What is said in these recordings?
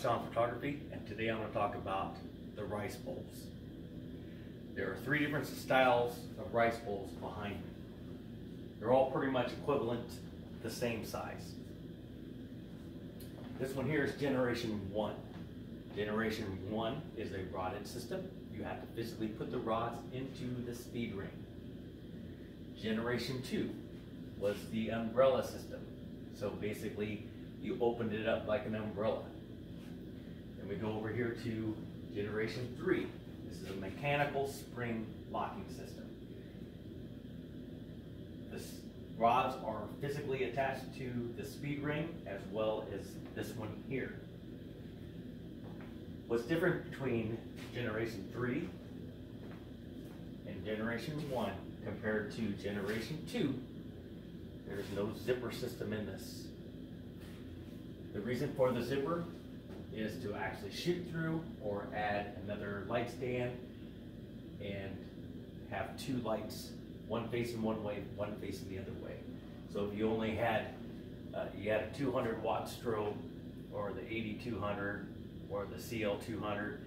Shoms Photography, and today I'm going to talk about the rice bowls. There are three different styles of rice bowls behind me. They're all pretty much equivalent, the same size. This one here is generation one. Generation one is a rodded system. You have to physically put the rods into the speed ring. Generation two was the umbrella system. So basically, you opened it up like an umbrella. We go over here to generation three. This is a mechanical spring locking system. The rods are physically attached to the speed ring as well as this one here. What's different between generation three and generation one compared to generation two, there's no zipper system in this. The reason for the zipper is to actually shoot through or add another light stand and have two lights, one facing one way, one facing the other way. So if you only had, uh, you had a 200 watt strobe or the AD200 or the CL200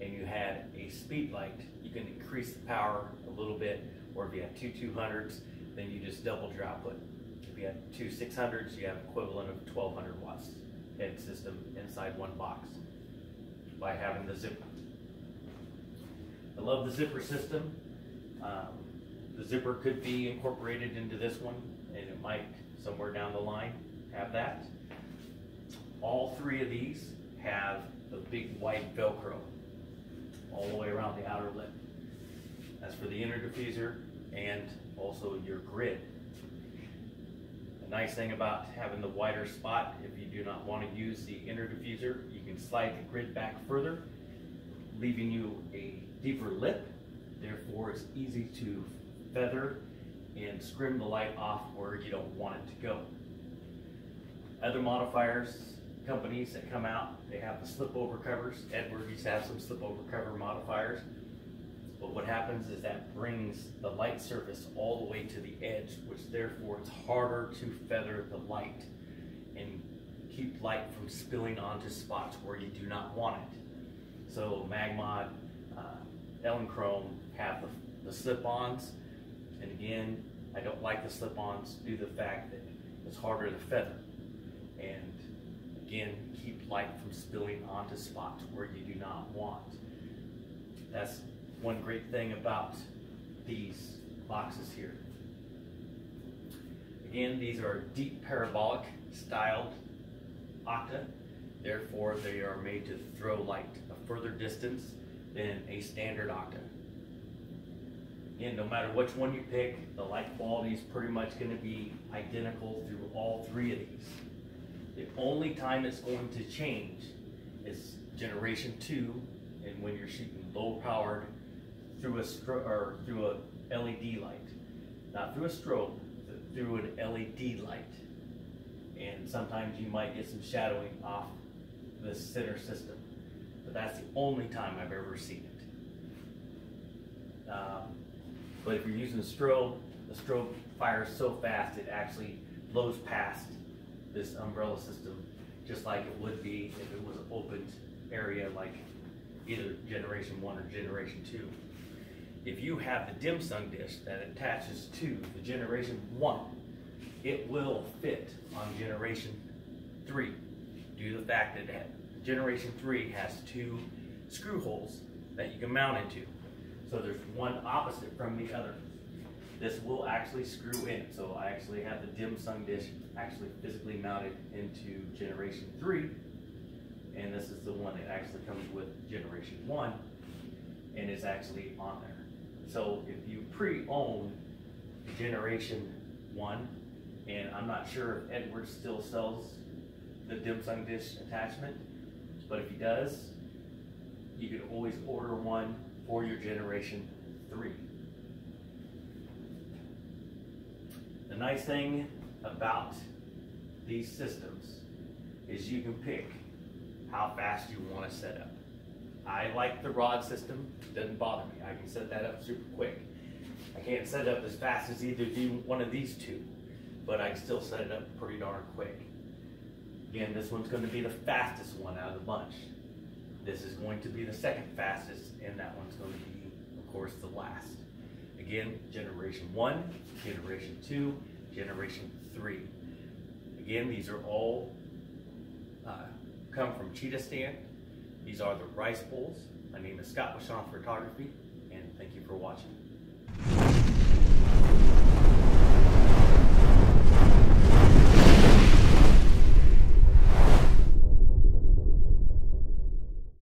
and you had a speed light, you can increase the power a little bit or if you have two 200s, then you just double your output. If you have two 600s, you have equivalent of 1200 watts head system inside one box by having the zipper. I love the zipper system. Um, the zipper could be incorporated into this one and it might somewhere down the line have that. All three of these have the big white Velcro all the way around the outer lip. That's for the inner diffuser and also your grid nice thing about having the wider spot, if you do not want to use the inner diffuser, you can slide the grid back further, leaving you a deeper lip. Therefore, it's easy to feather and scrim the light off where you don't want it to go. Other modifiers, companies that come out, they have the slip over covers. Edwards used to have some slip over cover modifiers. But what happens is that brings the light surface all the way to the edge, which therefore it's harder to feather the light and keep light from spilling onto spots where you do not want it. So Magmod, uh, Elinchrom have the, the slip-ons, and again, I don't like the slip-ons due to the fact that it's harder to feather. And again, keep light from spilling onto spots where you do not want. That's one great thing about these boxes here. Again, these are deep parabolic styled octa. Therefore, they are made to throw light a further distance than a standard octa. Again, no matter which one you pick, the light quality is pretty much going to be identical through all three of these. The only time it's going to change is generation two, and when you're shooting low powered through a or through a LED light, not through a strobe, through an LED light. And sometimes you might get some shadowing off the center system, but that's the only time I've ever seen it. Um, but if you're using a strobe, the strobe fires so fast it actually blows past this umbrella system, just like it would be if it was an opened area like either generation one or generation two if you have the dim sum dish that attaches to the generation one, it will fit on generation three due to the fact that generation three has two screw holes that you can mount into. So there's one opposite from the other. This will actually screw in. So I actually have the dim sum dish actually physically mounted into generation three. And this is the one that actually comes with generation one and is actually on there. So if you pre-own Generation 1, and I'm not sure if Edwards still sells the dim sum dish attachment, but if he does, you could always order one for your Generation 3. The nice thing about these systems is you can pick how fast you want to set up. I like the rod system, It doesn't bother me. I can set that up super quick. I can't set it up as fast as either one of these two, but I can still set it up pretty darn quick. Again, this one's going to be the fastest one out of the bunch. This is going to be the second fastest, and that one's going to be, of course, the last. Again, generation one, generation two, generation three. Again, these are all uh, come from Cheetahstand. These are the rice bowls. My name is Scott Washon Photography, and thank you for watching.